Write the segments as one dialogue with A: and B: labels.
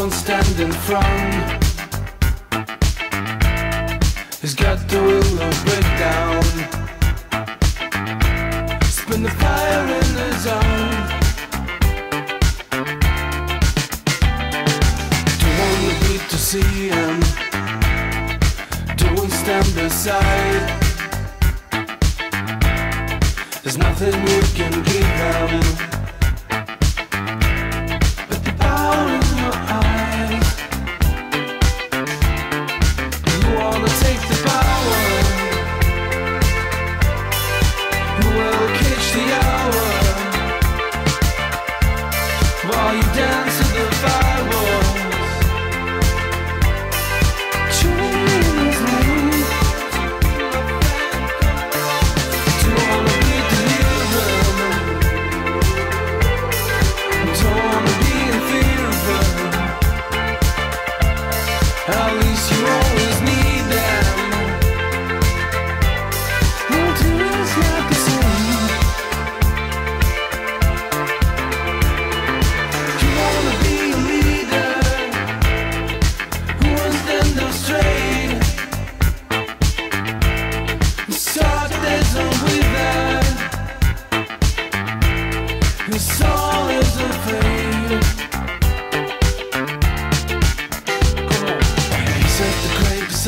A: someone standing from He's got the will of breakdown. Spin the fire in his own Don't want the beat to see him. Don't stand beside There's nothing you can give him.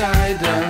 A: outsider